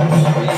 Vamos.